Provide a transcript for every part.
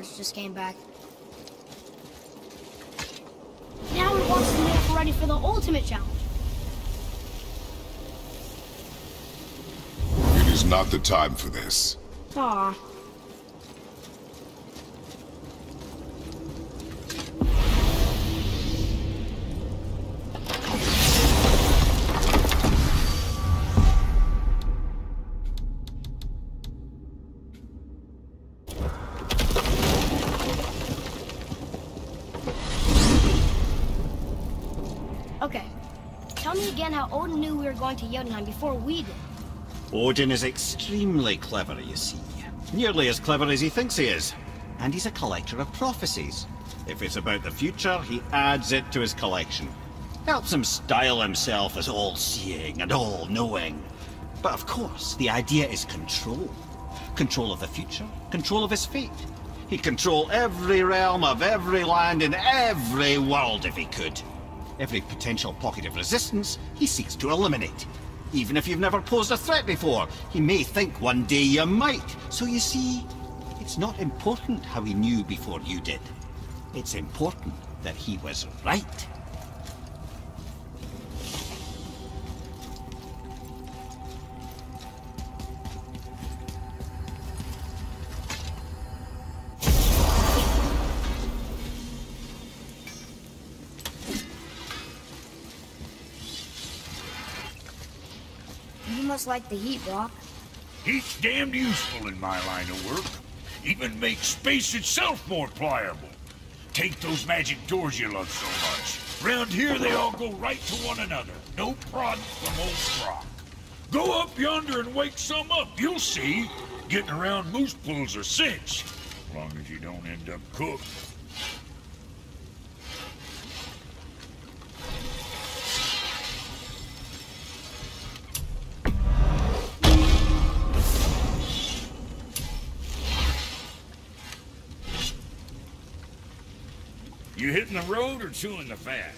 just came back. Now he wants to know if we're ready for the ultimate challenge. It is not the time for this. Aw. Okay. Tell me again how Odin knew we were going to Jotunheim before we did. Odin is extremely clever, you see. Nearly as clever as he thinks he is. And he's a collector of prophecies. If it's about the future, he adds it to his collection. Helps him style himself as all-seeing and all-knowing. But of course, the idea is control. Control of the future, control of his fate. He'd control every realm of every land in every world if he could. Every potential pocket of resistance, he seeks to eliminate. Even if you've never posed a threat before, he may think one day you might. So you see, it's not important how he knew before you did. It's important that he was right. Must like the heat, Brok. Heat's damned useful in my line of work. Even makes space itself more pliable. Take those magic doors you love so much. Round here, they all go right to one another. No prodding from old Brok. Go up yonder and wake some up. You'll see. Getting around moose pools are cinch. As long as you don't end up cooked. You hitting the road or chewing the fat?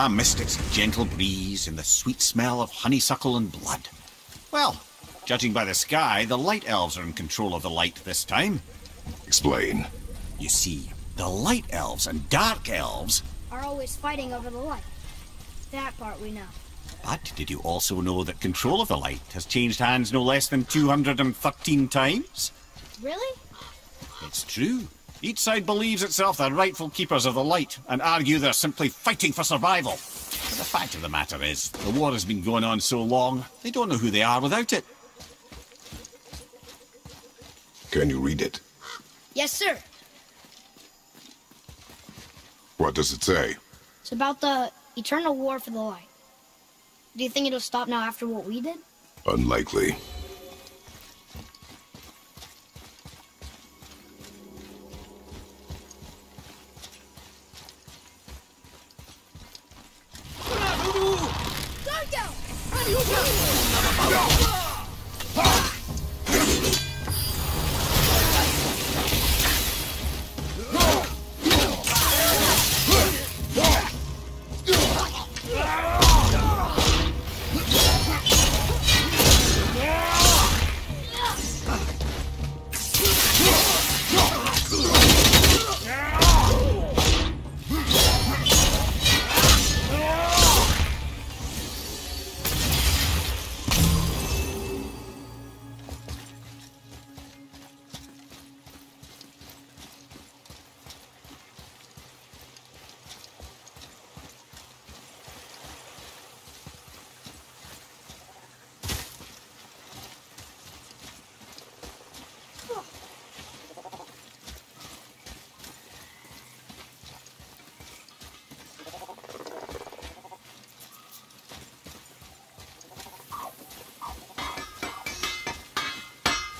Ah, A mystic's gentle breeze and the sweet smell of honeysuckle and blood. Well, judging by the sky, the light elves are in control of the light this time. Explain. You see, the light elves and dark elves. Are always fighting over the light. That part we know. But did you also know that control of the light has changed hands no less than 213 times? Really? It's true. Each side believes itself the rightful keepers of the light and argue they're simply fighting for survival. But the fact of the matter is, the war has been going on so long, they don't know who they are without it. Can you read it? Yes, sir. What does it say? It's about the eternal war for the light. Do you think it'll stop now after what we did? Unlikely.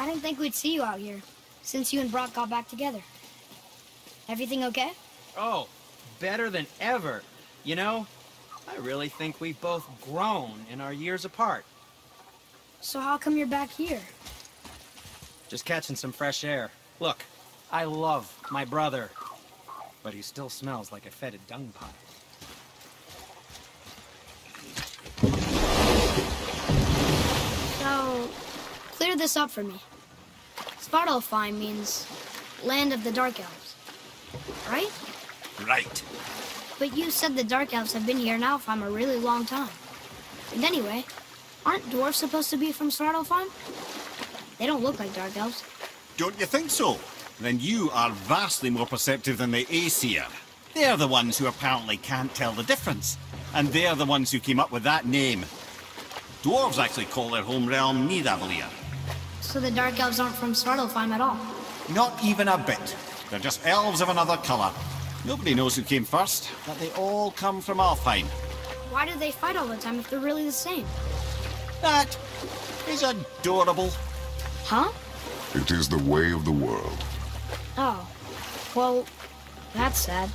Didn't think we'd see you out here since you and Brok got back together. Everything okay? Oh, better than ever. You know, I really think we've both grown in our years apart. So how come you're back here? Just catching some fresh air. Look, I love my brother, but he still smells like a fetid dung pile. So, clear this up for me. Svartalfheim means land of the Dark Elves, right? Right. But you said the Dark Elves have been here now for a really long time. And anyway, aren't dwarves supposed to be from Svartalfheim? They don't look like Dark Elves. Don't you think so? Then you are vastly more perceptive than the Aesir. They're the ones who apparently can't tell the difference. And they're the ones who came up with that name. Dwarves actually call their home realm Nidavellir. So the Dark Elves aren't from Svartalfheim at all. Not even a bit. They're just elves of another colour. Nobody knows who came first, but they all come from Alfheim. Why do they fight all the time if they're really the same? That is adorable. Huh? It is the way of the world. Oh. Well, that's sad.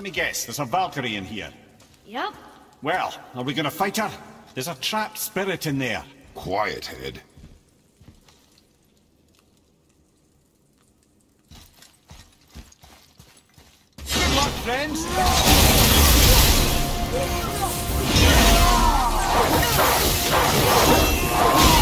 Let me guess, there's a Valkyrie in here. Yep. Well, are we gonna fight her? There's a trapped spirit in there. Quiet, Head. Good luck, friends! On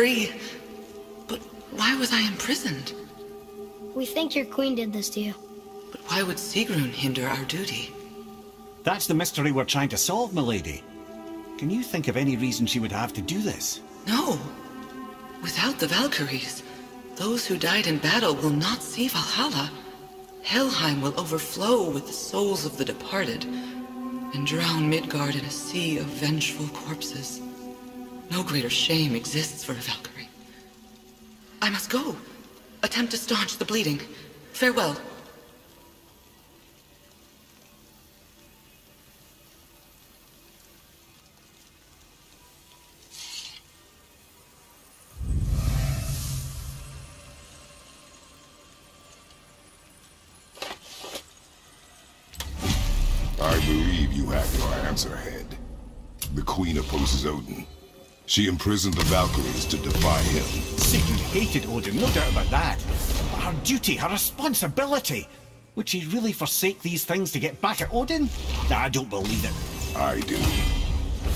free. But why was I imprisoned? We think your queen did this to you. But why would Sigrun hinder our duty? That's the mystery we're trying to solve, milady. Can you think of any reason she would have to do this? No. Without the Valkyries, those who died in battle will not see Valhalla. Helheim will overflow with the souls of the departed and drown Midgard in a sea of vengeful corpses. No greater shame exists for a Valkyrie. I must go. Attempt to staunch the bleeding. Farewell. I believe you have your answer, Head. The Queen opposes Odin. She imprisoned the Valkyries to defy him. Satan hated Odin, no doubt about that. But her duty, her responsibility. Would she really forsake these things to get back at Odin? I don't believe it. I do.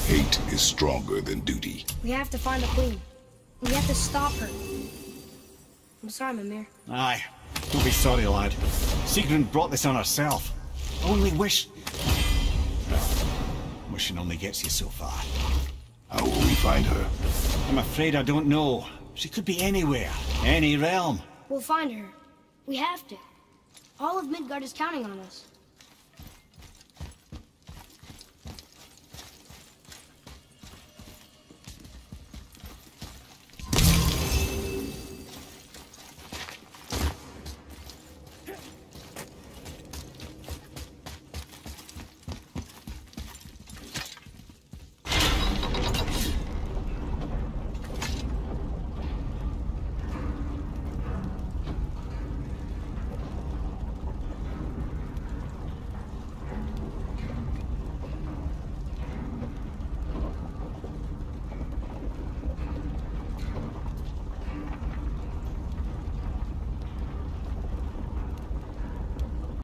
Hate is stronger than duty. We have to find the queen. We have to stop her. I'm sorry, Mimir. Aye. Don't be sorry, lad. Sigrun brought this on herself. Only wish... Wishing only gets you so far. How will we find her? I'm afraid I don't know. She could be anywhere. Any realm. We'll find her. We have to. All of Midgard is counting on us.